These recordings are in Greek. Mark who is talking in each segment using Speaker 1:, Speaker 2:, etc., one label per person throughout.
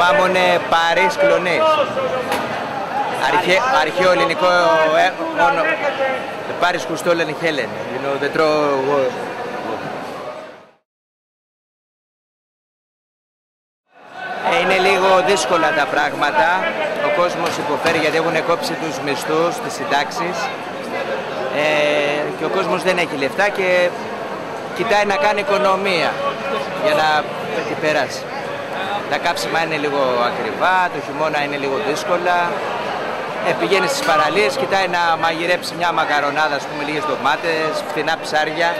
Speaker 1: Ingrid. Το όνομά μου είναι Πάρης Κλονής. Αρχαί, αρχαίο ελληνικό ε, όνομα. Πάρης Κουστόλεν Χέλεν. You know, the tro- Ε, Είναι λίγο δύσκολα τα πράγματα. Ο κόσμος υποφέρει γιατί έχουν κόψει τους μισθούς, τις συντάξεις. Ε, και ο κόσμος δεν έχει λεφτά και κοιτάει να κάνει οικονομία για να έχει περάσει. Τα κάψιμα είναι λίγο ακριβά, το χειμώνα είναι λίγο δύσκολα. Ε, πηγαίνει στις παραλίες, κοιτάει να μαγειρέψει μια μακαρονάδα, ας πούμε, λίγες ντομάτες, φθηνά ψάρια.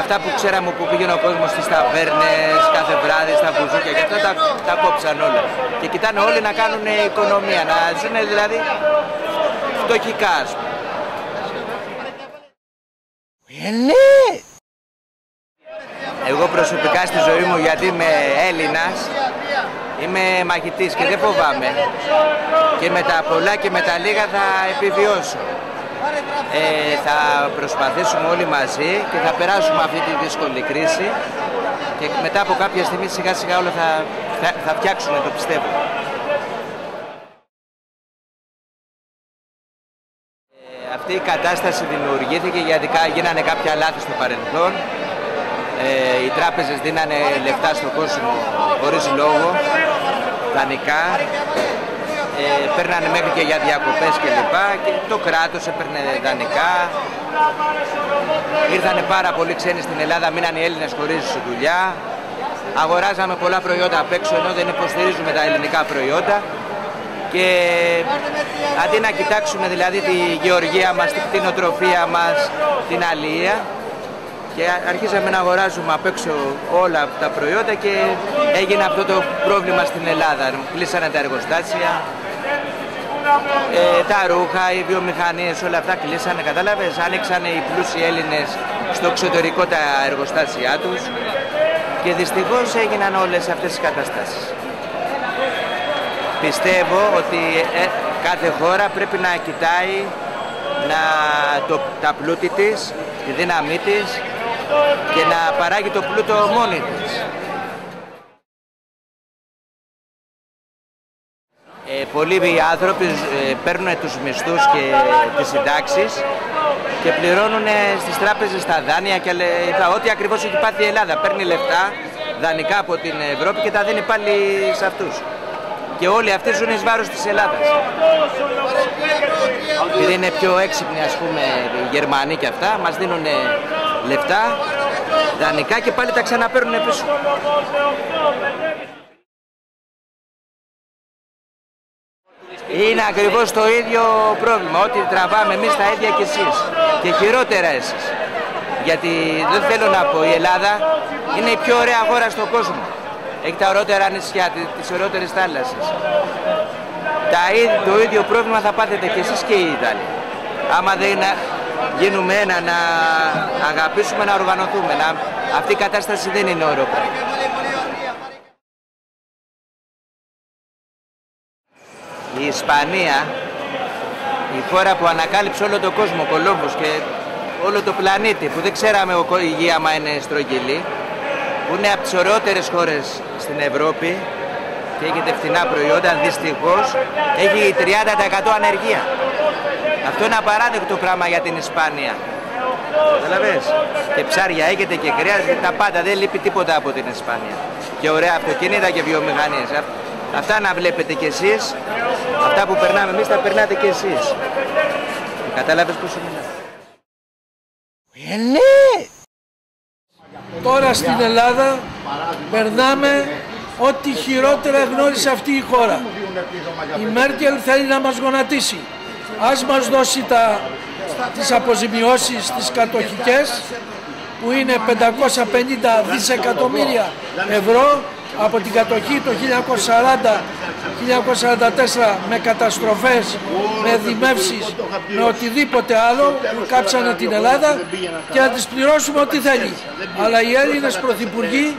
Speaker 1: Αυτά που ξέραμε που πήγαινε ο κόσμος στις ταβέρνες, κάθε βράδυ, στα μπουζούκια και αυτά τα, τα κόψαν όλα. Και κοιτάνε όλοι να κάνουν οικονομία, να ζουν δηλαδή φτωχικά, ας πούμε. Ε, ναι! Εγώ προσωπικά στη ζωή μου γιατί είμαι Έλληνας είμαι μαχητής και δεν φοβάμαι. Και με τα πολλά και με τα λίγα θα επιβιώσω. Ε, θα προσπαθήσουμε όλοι μαζί και θα περάσουμε αυτή τη δύσκολη κρίση και μετά από κάποια στιγμή σιγά σιγά όλα θα, θα, θα φτιάξουμε το πιστεύω. Ε, αυτή η κατάσταση δημιουργήθηκε γιατί γίνανε κάποια λάθη στο παρελθόν ε, οι τράπεζες δίνανε λεφτά στον κόσμο χωρίς λόγο, δανεικά, ε, παίρνανε μέχρι και για διακοπές και λοιπά και το κράτος έπαιρνε δανεικά. Ήρθανε πάρα πολλοί ξένοι στην Ελλάδα, μείνανε οι Έλληνες χωρίς δουλειά. Αγοράζαμε πολλά προϊόντα απ' έξω ενώ δεν υποστηρίζουμε τα ελληνικά προϊόντα και αντί να κοιτάξουμε δηλαδή τη γεωργία μας, την κτηνοτροφία μας, την αλληλεία και αρχίσαμε να αγοράζουμε απ' έξω όλα τα προϊόντα και έγινε αυτό το πρόβλημα στην Ελλάδα. Κλείσανε τα εργοστάσια, ε, τα ρούχα, οι βιομηχανίες, όλα αυτά κλείσανε, κατάλαβες. Άνοιξαν οι πλούσιοι Έλληνες στο εξωτερικό τα εργοστάσια τους και δυστυχώς έγιναν όλες αυτές οι καταστάσεις. Πιστεύω ότι ε, κάθε χώρα πρέπει να κοιτάει να, το, τα πλούτη της, τη δύναμή της και να παράγει το πλούτο μόνη της. Ε, πολλοί άνθρωποι ε, παίρνουν τους μισθούς και τις συντάξεις και πληρώνουν στις τράπεζες τα δάνεια και ό,τι ακριβώς έχει πάθει η Ελλάδα. Παίρνει λεφτά δανεικά από την Ευρώπη και τα δίνει πάλι σε αυτούς. Και όλοι αυτοί ζουν εις βάρος της Ελλάδας. Επειδή είναι πιο έξυπνοι ας πούμε οι Γερμανοί και αυτά, μας δίνουν λεφτά δανεικά και πάλι τα ξαναπαίρνουν πίσω. Είναι ακριβώς το ίδιο πρόβλημα, ότι τραβάμε εμείς τα ίδια και εσείς και χειρότερα εσείς. Γιατί δεν θέλω να πω, η Ελλάδα είναι η πιο ωραία χώρα στον κόσμο. Έχει τα ωραίτερα νησιά, τις ωραίτερες θάλασσες. Τα, το ίδιο πρόβλημα θα πάθετε και εσείς και οι Ιταλοί. Άμα δεν γίνουμε ένα, να αγαπήσουμε, να οργανωθούμε. Να... Αυτή η κατάσταση δεν είναι ωραία. Η Ισπανία, η χώρα που ανακάλυψε όλο τον κόσμο, ο Κολόμπος και όλο το πλανήτη, που δεν ξέραμε η γη άμα είναι στρογγυλή, που είναι από τις ωραιότερες χώρες στην Ευρώπη και έχετε φθηνά προϊόντα, δυστυχώς έχει 30% ανεργία. Αυτό είναι απαράδεκτο πράγμα για την Ισπανία. Καταλαβες. Και ψάρια έχετε και κρέας, τα πάντα, δεν λείπει τίποτα από την Ισπανία. Και ωραία αυτοκίνητα και βιομηχανίες. Αυτά να βλέπετε κι εσείς, αυτά που περνάμε εμείς τα περνάτε κι εσείς. Κατάλαβες πώς σου μιλάω. Ε, ναι!
Speaker 2: Τώρα στην Ελλάδα περνάμε ό,τι χειρότερα γνώρισε αυτή η χώρα. Η Μέρκελ θέλει να μας γονατίσει. Ας μας δώσει τα, τις αποζημιώσεις τις κατοχικές που είναι 550 δισεκατομμύρια ευρώ από την κατοχή το 1940-1944 με καταστροφές, με δημεύσεις, με οτιδήποτε άλλο που κάψανε την Ελλάδα και να τις πληρώσουμε ό,τι θέλει. Αλλά οι Έλληνες πρωθυπουργοί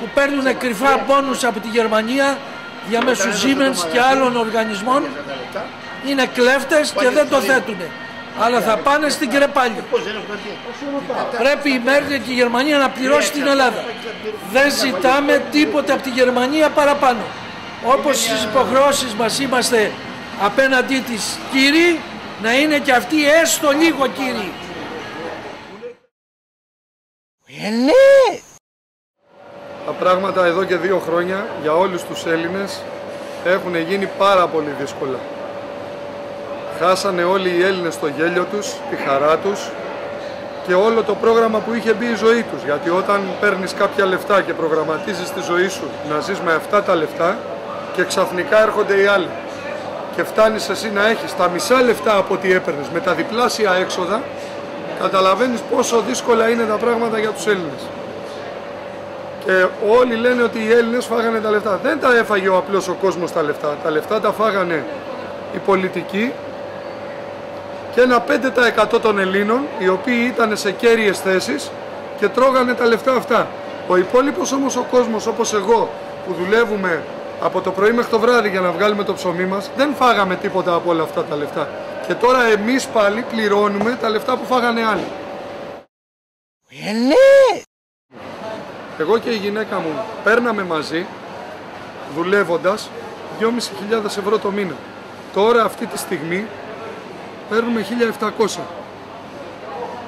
Speaker 2: που παίρνουν κρυφά πόνους από τη Γερμανία διαμέσου Siemens και άλλων οργανισμών είναι κλέφτες και δεν το θέτουν. αλλά θα πάνε στην Κρεπάλιο. Πρέπει η Μέρκελ και η Γερμανία να πληρώσει την Ελλάδα. Δεν ζητάμε τίποτα από τη Γερμανία παραπάνω. Όπως στις υποχρεώσεις μας είμαστε απέναντί της κύριοι, να είναι και αυτοί έστω λίγο κύριοι.
Speaker 1: Ε, ναι!
Speaker 3: Τα πράγματα εδώ και δύο χρόνια για όλους τους Έλληνες έχουν γίνει πάρα πολύ δύσκολα. Χάσανε όλοι οι Έλληνες το γέλιο τους, τη χαρά τους και όλο το πρόγραμμα που είχε μπει η ζωή τους. Γιατί όταν παίρνεις κάποια λεφτά και προγραμματίζεις τη ζωή σου να ζεις με αυτά τα λεφτά και ξαφνικά έρχονται οι άλλοι και φτάνεις εσύ να έχεις τα μισά λεφτά από ό,τι έπαιρνες με τα διπλάσια έξοδα, καταλαβαίνεις πόσο δύσκολα είναι τα πράγματα για τους Έλληνες. Και όλοι λένε ότι οι Έλληνες φάγανε τα λεφτά. Δεν τα έφαγε ο απλός ο κόσμος τα λεφτά. Τα λεφτά τα φάγανε οι πολιτικοί και ένα 5% των Ελλήνων οι οποίοι ήταν σε κέρυες θέσεις και τρώγανε τα λεφτά αυτά. Ο υπόλοιπος όμως ο κόσμος όπως εγώ που δουλεύουμε από το πρωί μέχρι το βράδυ για να βγάλουμε το ψωμί μας δεν φάγαμε τίποτα από όλα αυτά τα λεφτά. Και τώρα εμείς πάλι πληρώνουμε τα λεφτά που φάγανε άλλοι.
Speaker 1: Ε, ναι!
Speaker 3: Εγώ και η γυναίκα μου παίρναμε μαζί, δουλεύοντας, 2.500 ευρώ το μήνα. Τώρα αυτή τη στιγμή παίρνουμε 1.700.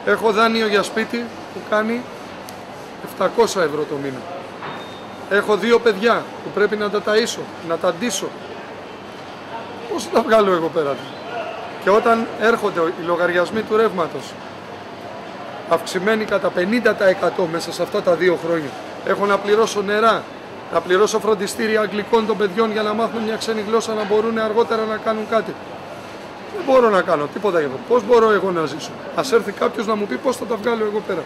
Speaker 3: Έχω δάνειο για σπίτι που κάνει 700 ευρώ το μήνα. Έχω δύο παιδιά που πρέπει να τα ταΐσω, να τα ντύσω. Πώς θα τα βγάλω εγώ πέρα. Και όταν έρχονται οι λογαριασμοί του ρεύματος αυξημένοι κατά 50% μέσα σε αυτά τα δύο χρόνια. Έχω να πληρώσω νερά, να πληρώσω φροντιστήρια αγγλικών των παιδιών για να μάθουν μια ξένη γλώσσα να μπορούν αργότερα να κάνουν κάτι. Δεν μπορώ να κάνω τίποτα για αυτό. Πώς μπορώ εγώ να ζήσω. Ας έρθει κάποιος να μου πει πώς θα τα βγάλω εγώ πέρα.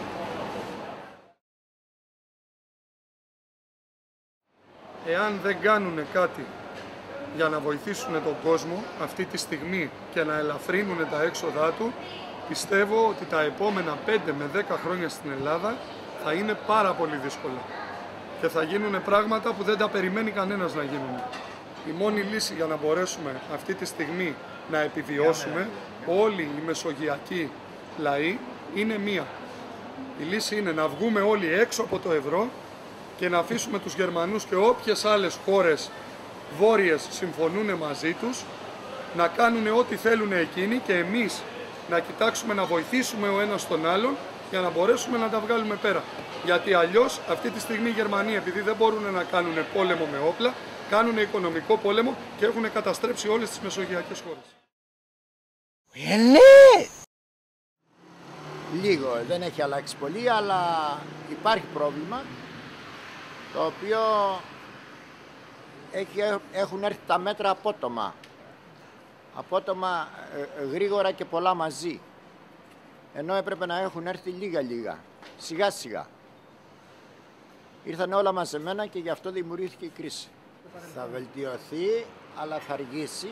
Speaker 3: Εάν δεν κάνουν κάτι για να βοηθήσουν τον κόσμο αυτή τη στιγμή και να ελαφρύνουν τα έξοδά του, πιστεύω ότι τα επόμενα 5 με 10 χρόνια στην Ελλάδα θα είναι πάρα πολύ δύσκολα και θα γίνουν πράγματα που δεν τα περιμένει κανένας να γίνουν. Η μόνη λύση για να μπορέσουμε αυτή τη στιγμή να επιβιώσουμε όλοι οι μεσογειακοί λαοί είναι μία. Η λύση είναι να βγούμε όλοι έξω από το ευρώ και να αφήσουμε τους Γερμανούς και όποιες άλλες χώρες βόρειες συμφωνούν μαζί τους να κάνουν ό,τι θέλουν εκείνοι και εμείς να κοιτάξουμε να βοηθήσουμε ο ένας τον άλλον για να μπορέσουμε να τα βγάλουμε πέρα. Γιατί αλλιώς αυτή τη στιγμή οι Γερμανοί επειδή δεν μπορούν να κάνουν πόλεμο με όπλα, κάνουν οικονομικό πόλεμο και έχουν καταστρέψει όλες τις μεσογειακές χώρες.
Speaker 1: Ε, ναι!
Speaker 4: Λίγο, δεν έχει αλλάξει πολύ, αλλά υπάρχει πρόβλημα το οποίο έχει, έχουν έρθει τα μέτρα απότομα απότομα ε, ε, γρήγορα και πολλά μαζί. Ενώ έπρεπε να έχουν έρθει λίγα-λίγα, σιγά-σιγά. Ήρθαν όλα μαζεμένα και γι' αυτό δημιουργήθηκε η κρίση. Θα βελτιωθεί, αλλά θα αργήσει,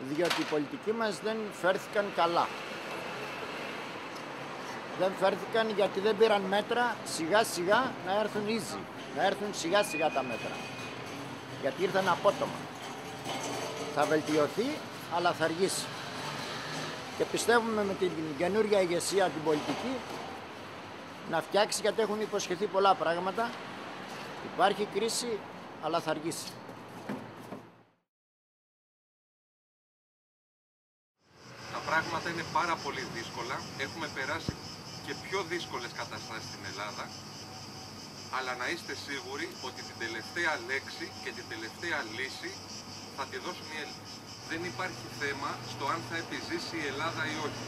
Speaker 4: διότι οι πολιτικοί μας δεν φέρθηκαν καλά. Δεν φέρθηκαν γιατί δεν πήραν μέτρα σιγά-σιγά να έρθουν easy, να έρθουν σιγά-σιγά τα μέτρα. Γιατί ήρθαν απότομα. Θα βελτιωθεί, αλλά θα αργήσει. Και πιστεύουμε με την καινούργια ηγεσία την πολιτική να φτιάξει γιατί έχουν υποσχεθεί πολλά πράγματα. Υπάρχει κρίση, αλλά θα αργήσει.
Speaker 5: Πράγματα είναι πάρα πολύ δύσκολα. Έχουμε περάσει και πιο δύσκολες καταστάσεις στην Ελλάδα. Αλλά να είστε σίγουροι ότι την τελευταία λέξη και την τελευταία λύση θα τη δώσουν οι Έλληνες δεν υπάρχει θέμα στο αν θα επιζήσει η Ελλάδα ή όχι.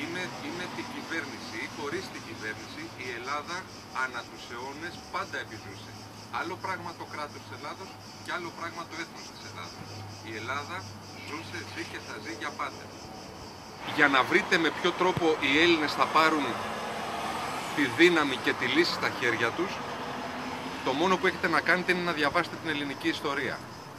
Speaker 5: Είναι, είναι την κυβέρνηση ή χωρίς την κυβέρνηση η Ελλάδα ανά τους αιώνες πάντα επιζούσε. Άλλο πράγμα το κράτος της Ελλάδος και άλλο πράγμα το έθνος της Ελλάδος. Η Ελλάδα ζούσε, ζει και θα ζει για πάντα. Για να βρείτε με ποιο τρόπο οι Έλληνες θα πάρουν τη δύναμη και τη λύση στα χέρια τους, το μόνο που έχετε να κάνετε είναι να διαβάσετε την ελληνική ιστορία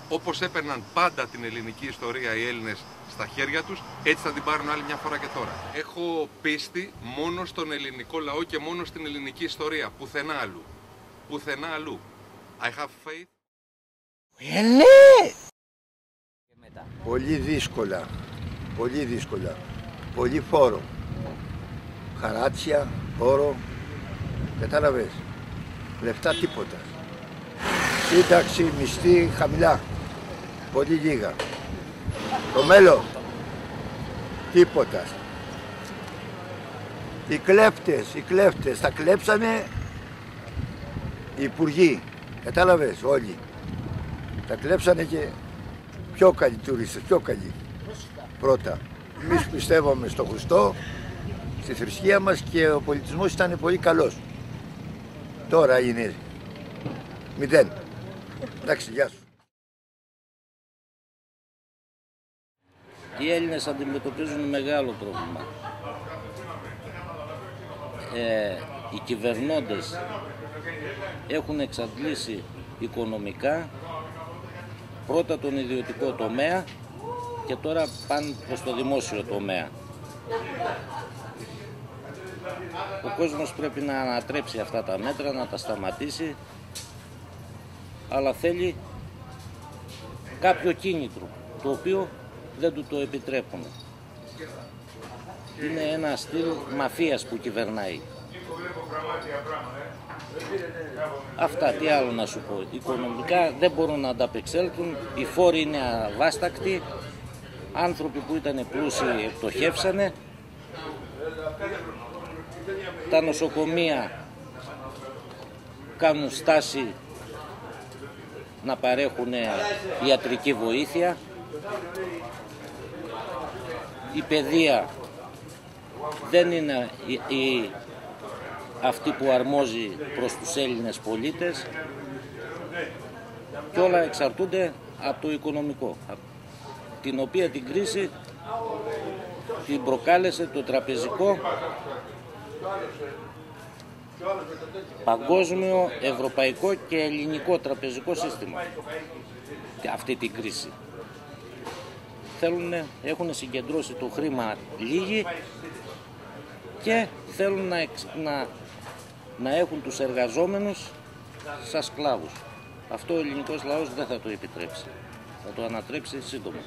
Speaker 5: όπως έπαιρναν πάντα την ελληνική ιστορία οι Έλληνες στα χέρια τους, έτσι θα την πάρουν άλλη μια φορά και τώρα. Έχω πίστη μόνο στον ελληνικό λαό και μόνο στην ελληνική ιστορία, πουθενά αλλού. Πουθενά αλλού. I have faith.
Speaker 1: Ε, ναι!
Speaker 4: Πολύ δύσκολα. Πολύ δύσκολα.
Speaker 6: Πολύ φόρο. Χαράτσια, φόρο, κατάλαβες. Λεφτά τίποτα. Σύνταξη, μισθή, χαμηλά. Πολύ λίγα. Το μέλλον, τίποτα. Οι κλέφτες, οι κλέφτες, τα κλέψανε οι υπουργοί. Κατάλαβες όλοι. Τα κλέψανε και πιο καλοί τουρίστες, πιο καλοί. Πρώτα. Εμείς πιστεύαμε στο Χριστό, στη θρησκεία μας και ο πολιτισμός ήταν πολύ καλός. Τώρα είναι μηδέν. Εντάξει, γεια σου.
Speaker 7: Οι Έλληνες αντιμετωπίζουν μεγάλο πρόβλημα. Ε, οι κυβερνώντες έχουν εξαντλήσει οικονομικά πρώτα τον ιδιωτικό τομέα και τώρα πάνε προς το δημόσιο τομέα. Ο κόσμος πρέπει να ανατρέψει αυτά τα μέτρα, να τα σταματήσει, αλλά θέλει κάποιο κίνητρο, το οποίο δεν του το επιτρέπουν. Είναι ένα στυλ μαφίας που κυβερνάει. Αυτά, τι άλλο να σου πω. Οικονομικά δεν μπορούν να ανταπεξέλθουν, οι φόροι είναι αβάστακτοι, άνθρωποι που ήταν πλούσιοι πτωχεύσανε, τα νοσοκομεία κάνουν στάση να παρέχουν ιατρική βοήθεια, η παιδεία δεν είναι η, η, αυτή που αρμόζει προς τους Έλληνες πολίτες. Και όλα εξαρτούνται από το οικονομικό, την οποία την κρίση την προκάλεσε το τραπεζικό παγκόσμιο, ευρωπαϊκό και ελληνικό τραπεζικό σύστημα αυτή την κρίση. Θέλουν, έχουν συγκεντρώσει το χρήμα λίγοι και θέλουν να, να, να έχουν τους εργαζόμενους σαν σκλάβους. Αυτό ο ελληνικός λαός δεν θα το επιτρέψει. Θα το ανατρέψει σύντομα.